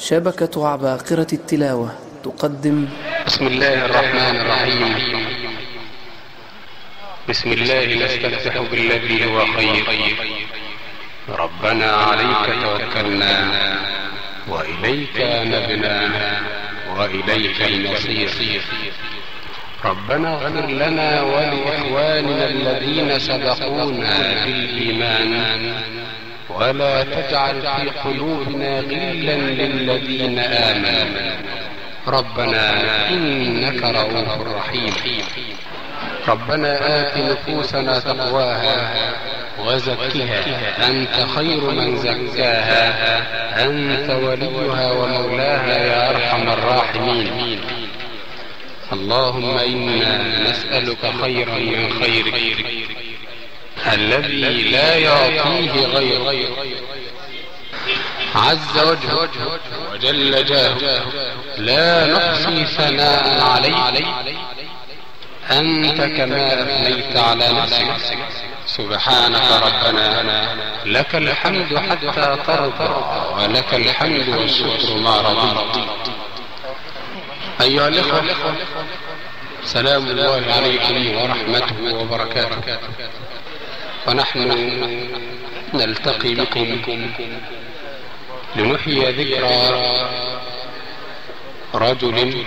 شبكة عباقرة التلاوة تقدم بسم الله الرحمن الرحيم. بسم الله نستفتح بالذي هو خير. ربنا عليك توكلنا وإليك نبنا وإليك المصير. ربنا اغفر لنا ولإخواننا الذين سبقونا بالإيمان. ولا تجعل في قلوبنا غلا للذين آمنوا. ربنا إنك رؤوف رحيم. ربنا آت نفوسنا تقواها وزكها. أنت خير من زكاها. أنت وليها ومولاها يا أرحم الراحمين. اللهم إنا نسألك خيرا من خيرك. الذي لا يعطيه غيرك عز وجهك وجل جاهك لا نحصي ثناء عليك أنت كما أثنيت على نفسك. سبحانك ربنا. لك الحمد حتى ترضى ولك الحمد والشكر ما رضيت. أيها الإخوة سلام الله عليكم ورحمته وبركاته. ونحن نلتقي بكم لنحيي ذكرى رجل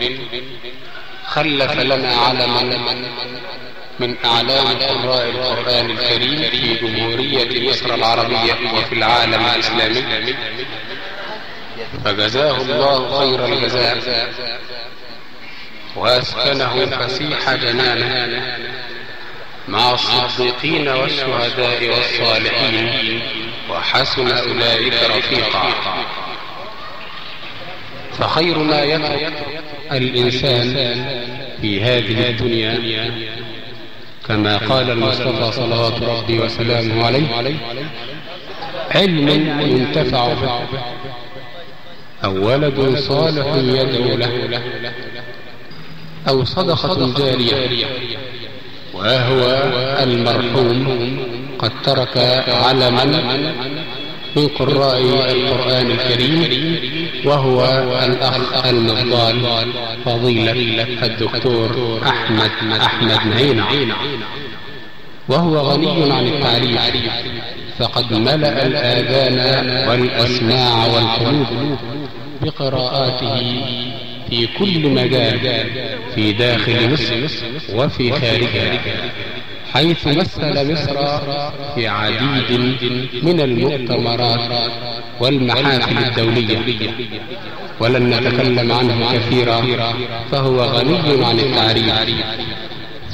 خلف لنا علما من أعلام قراء القرآن الكريم في جمهورية مصر العربية وفي العالم الإسلامي. فجزاه الله خير الجزاء وأسكنه فسيح جنانه. مع الصديقين والشهداء والصالحين وحسن أولئك رفيقا. فخير ما يترك الإنسان في هذه الدنيا كما قال المصطفى صلوات ربي وسلامه عليه علم ينتفع به أو ولد صالح يدعو له أو صدقة جارية. وهو المرحوم. قد ترك علما من قراء القرآن الكريم وهو الأخ المفضال فضيلة الدكتور أحمد أحمد نعينة وهو غني عن التعريف فقد ملأ الآذان والأسماع والقلوب بقراءاته في كل مجال. في داخل مصر وفي خارجها حيث مثل مصر في عديد من المؤتمرات والمحافل الدولية. ولن نتكلم عنه كثيرا فهو غني عن التعريف.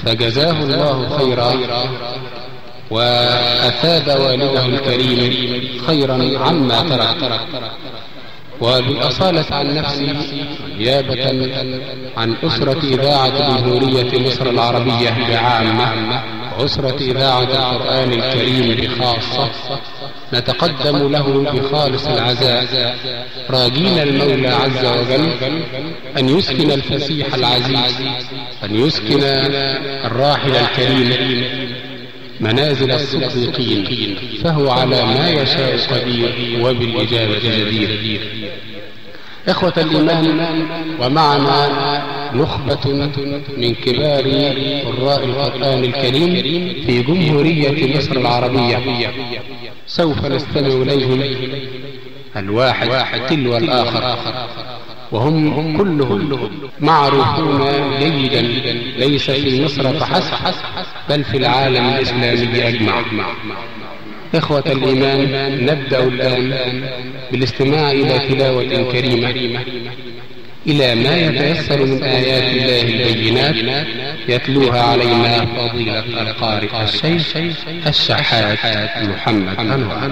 فجزاه الله خيرا وأفاد والده الكريم خيرا عما ترك. وبالأصالة عن نفسي نيابة عن أسرة إذاعة جمهورية مصر العربية بعامة وأسرة إذاعة القرآن الكريم بخاصة نتقدم له بخالص العزاء. راجين المولى عز وجل أن يسكن الفسيح العزيز أن يسكن الراحل الكريم. منازل الصديقين فهو على ما يشاء قدير وبالإجابة جدير. إخوة الإيمان ومعنا نخبة من كبار قراء القرآن الكريم في جمهورية مصر العربية. سوف نستمع إليهم. الواحد تلو الآخر. وهم كلهم معروفون جيدا ليس في مصر فحسب بل في العالم الإسلامي أجمع. إخوة الإيمان نبدأ الآن بالاستماع إلى تلاوة كريمة إلى ما يتيسر من آيات الله البينات يتلوها علينا فضيلة القارئ الشيخ الشحات محمد أنور.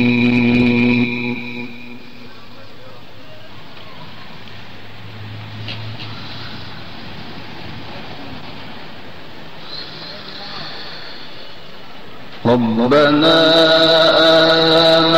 ربنا آمنا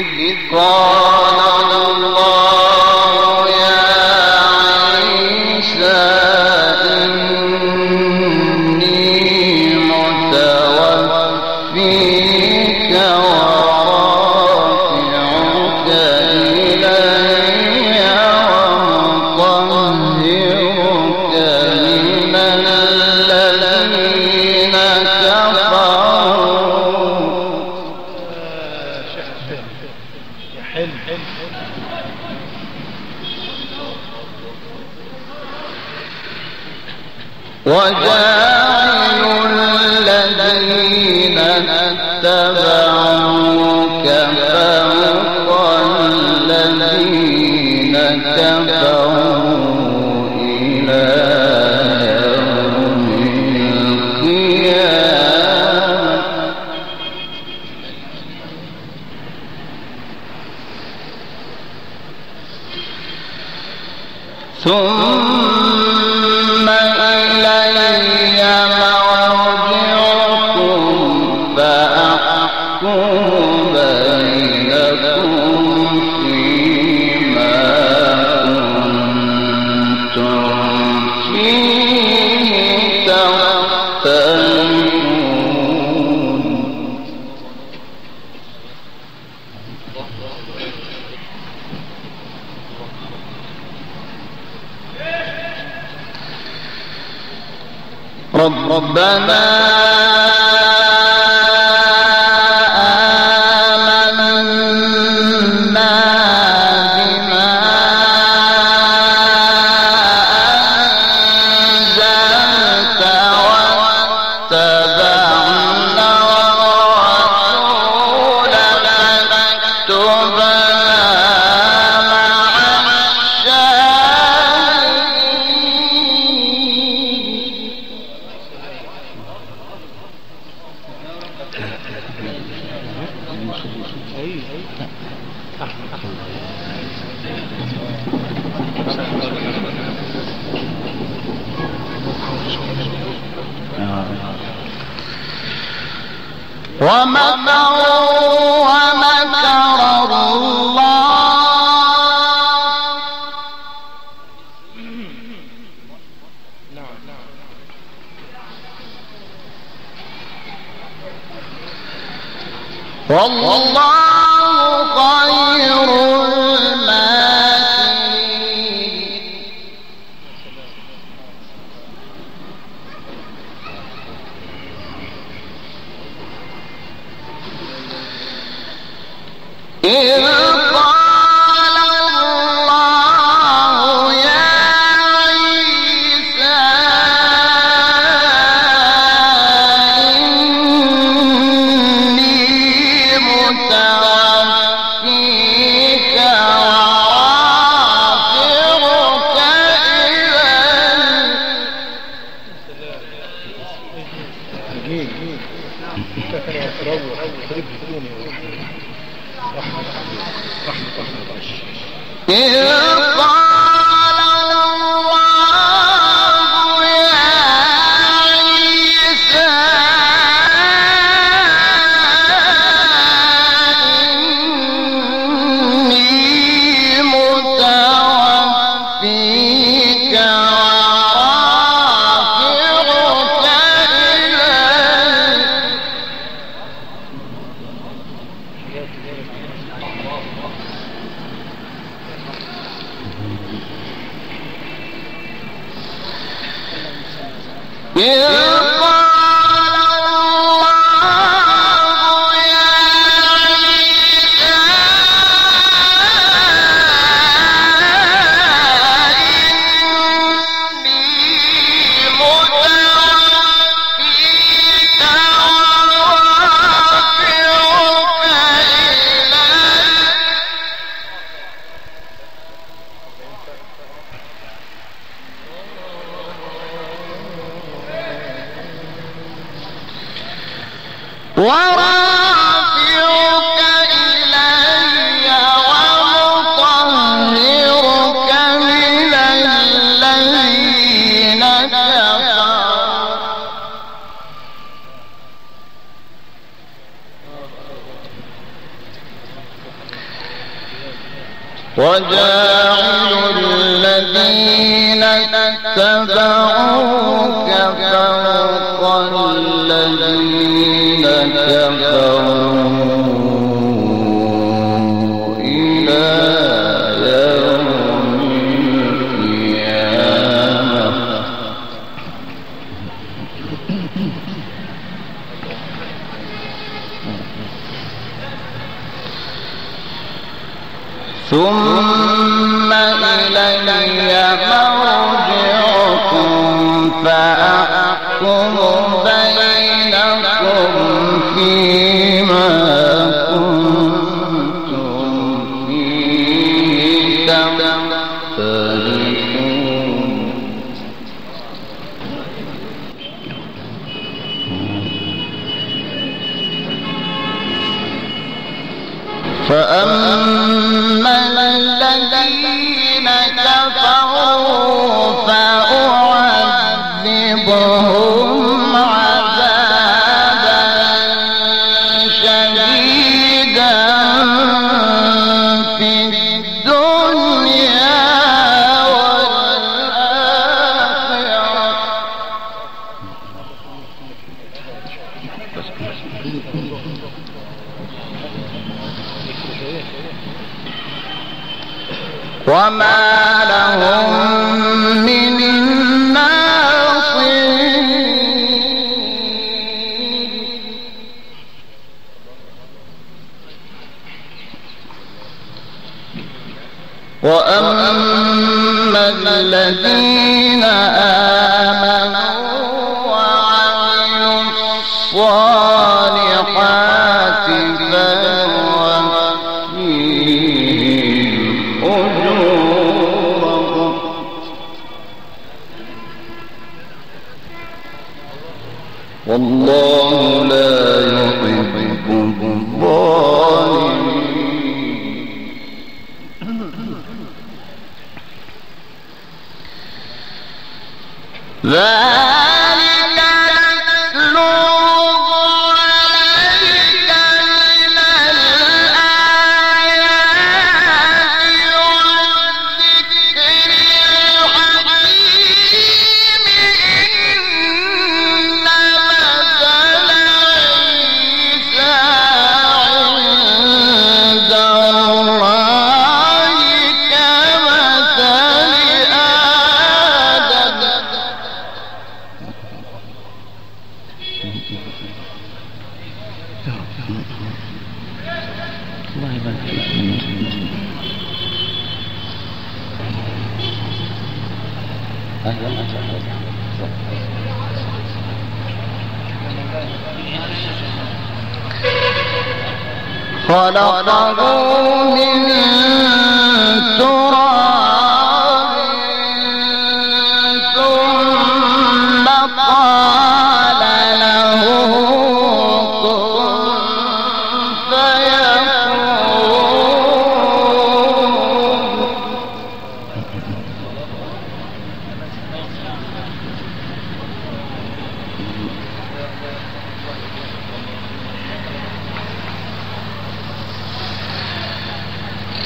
إذ قال ربنا والله جنيه كان يتروح يخرب بدوني رحمة رحمة رحمة الله اتبعوك فأما الذين كفروا الذين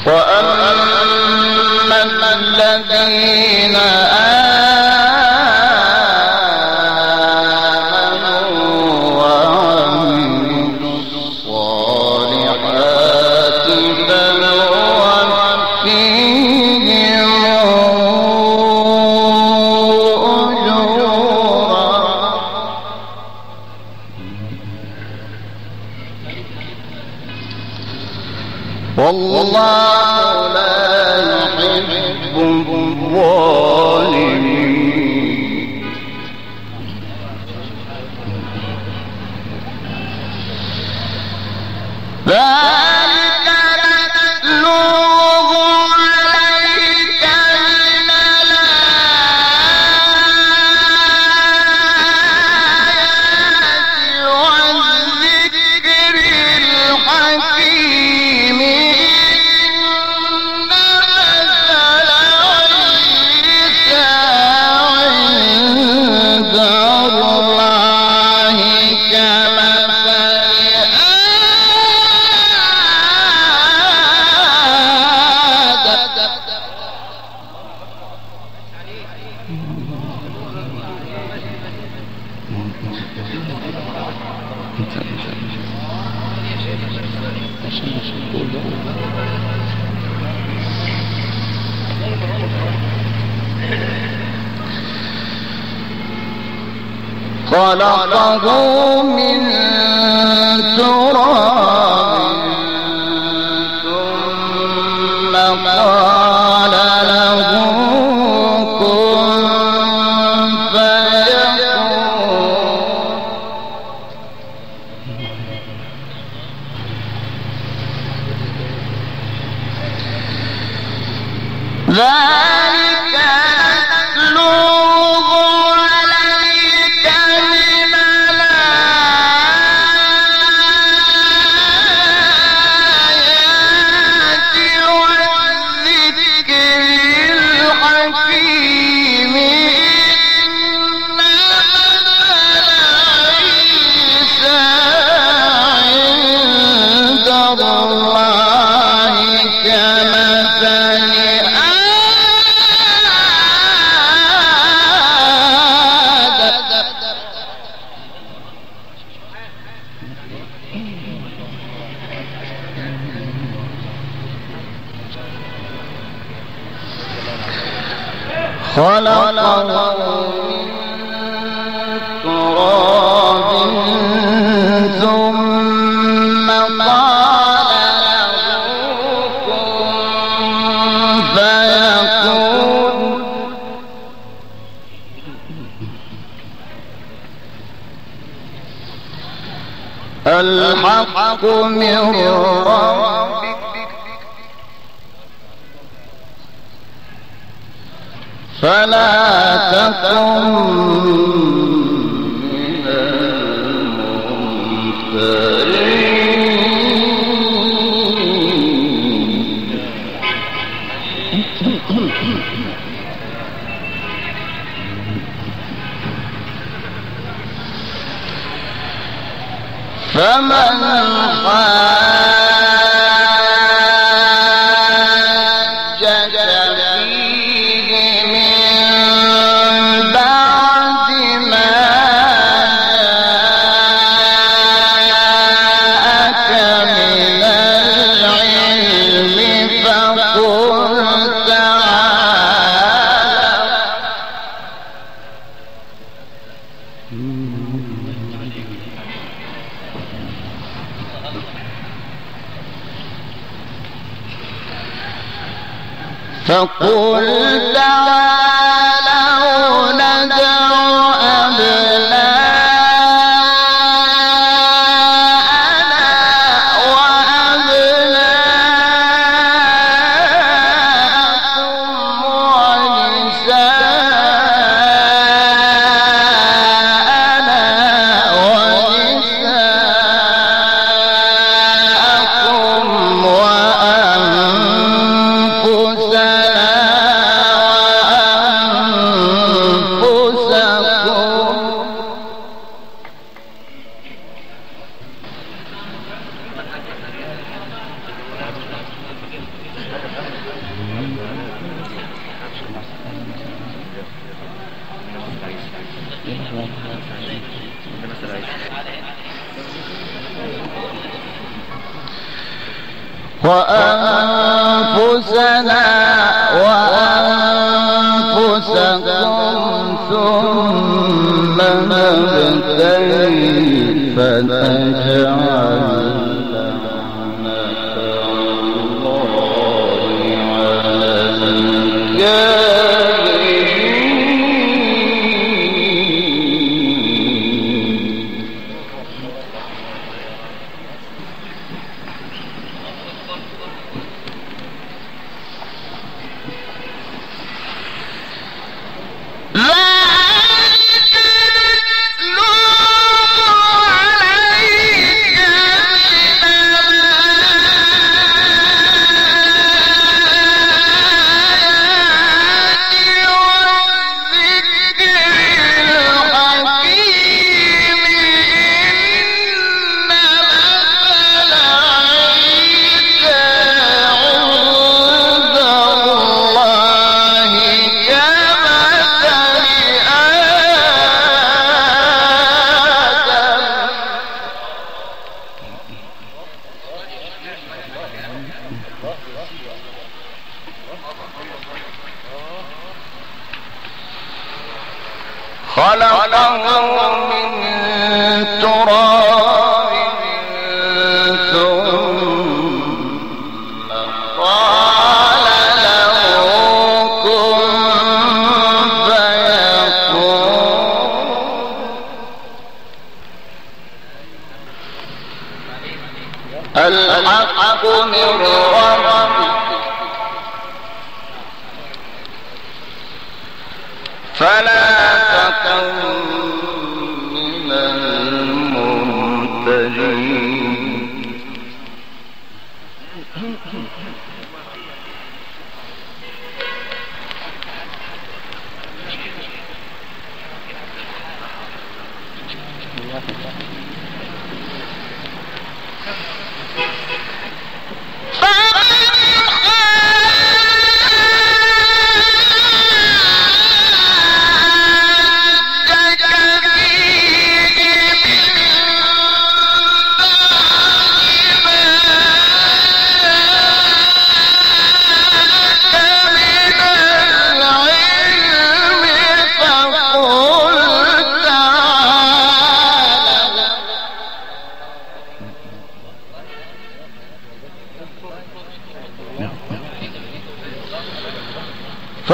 وأما الذين آمنوا Ah. خلقه من تراب. الحق من ربك فلا تكن فقل تعالى وأنفسنا وأنفسكم ثم نبتهل فنأتي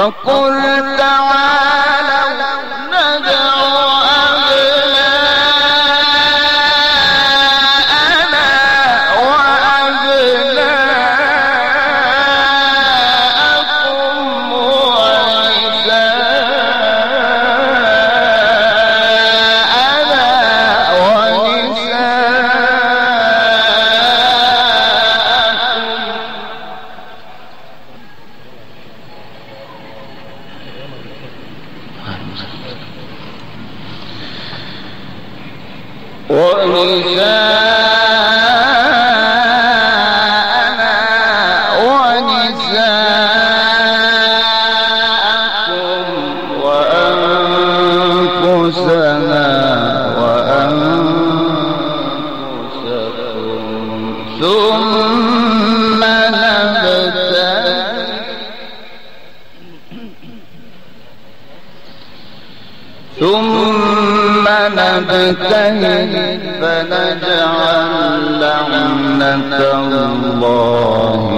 فقل ونساءنا لعنة الله